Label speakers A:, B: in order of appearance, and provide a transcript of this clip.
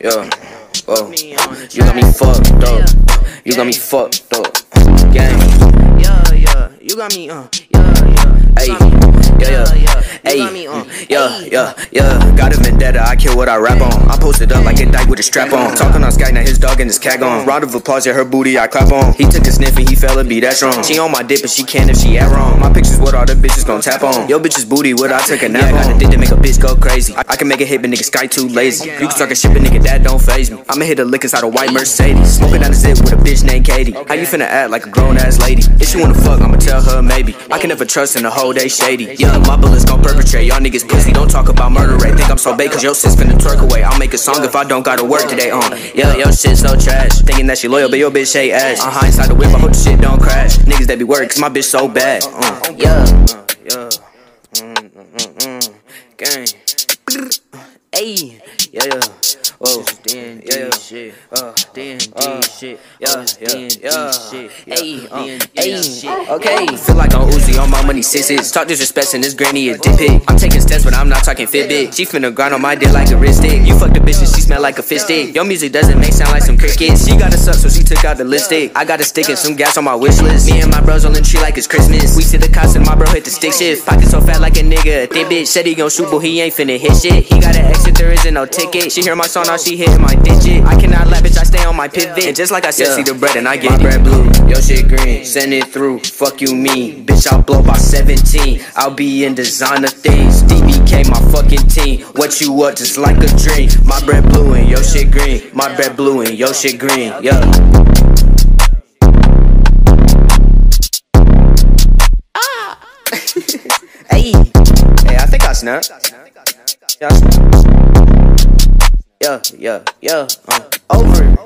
A: yeah. Whoa. You got me fucked up. You got me fucked up. Gang.
B: Yeah, yeah. You got me, uh. Yeah, yeah.
A: Hey, yeah, yeah. Hey, yeah, yeah, yeah. Got a vendetta, I kill what I rap on. I posted up like a dyke with a strap on. Talking on Sky, now his dog and his cat gone. Round of applause, yeah, her booty, I clap on. He took a sniff and he fell and be that strong. She on my dip, but she can if she at wrong. My pictures, what all the bitches gon' tap on. Yo, bitch's booty, what I took a nap on. Got a dick to make a bitch go crazy. I, I can make a hit, but nigga, Sky too lazy. You can start a ship, but nigga, that don't phase me. I'ma hit a lick inside a white Mercedes. Smoking down the zip with a bitch named Katie. How you finna act like a grown ass lady? If she wanna fuck, I'ma tell her maybe. I can never trust in the whole day shady. Yeah, my bullets gon' perpetrate. Y'all niggas pussy, don't talk about murder rate. Think I'm so bait, cause your sis finna twerk away. I'll make a song if I don't gotta work today on. Yeah, your shit so trash. Thinking that she loyal, but your bitch ain't ass. I'm high inside the whip, I hope the shit don't crash. Niggas that be worried, cause my bitch so bad. Uh, yeah, yeah. Mm, mm, mm, mm. Gang. Hey, yeah, yeah. Yeah,
B: shit.
A: Uh, uh,
B: shit.
A: yeah,
B: Uh,
A: yeah.
B: shit.
A: Uh, hey,
B: shit.
A: okay. Feel like I'm Uzi on my money sixes. Talk disrespecting this granny a dip it. I'm taking steps, but I'm not talking Fitbit. She finna grind on my dick like a wrist stick. You fuck the bitch and she smell like a fish stick. Your music doesn't make sound like some crickets. She gotta suck, so she took out the lipstick. I got a stick and some gas on my wish list. Me and my bros on the tree like it's Christmas. We sit the cops and my bro hit the stick shift. Pocket so fat like a nigga, a thick bitch. Said he gon' shoot, but he ain't finna hit shit. He got an exit, there isn't no ticket. She hear my song, now she hitting my digit. I cannot laugh, bitch, I stay on my pivot. And just like I said, see the bread and I get my bread blue. Your shit green, send it through. Fuck you mean, bitch, I'll blow by 17. I'll be in designer things. DBK my fucking team. What you up, just like a dream. My bread blue and your shit green. My bread blue and your shit green. Yeah. Hey, hey, I think I snapped. Yeah, I snapped. Yeah, yeah, yeah. Uh, over.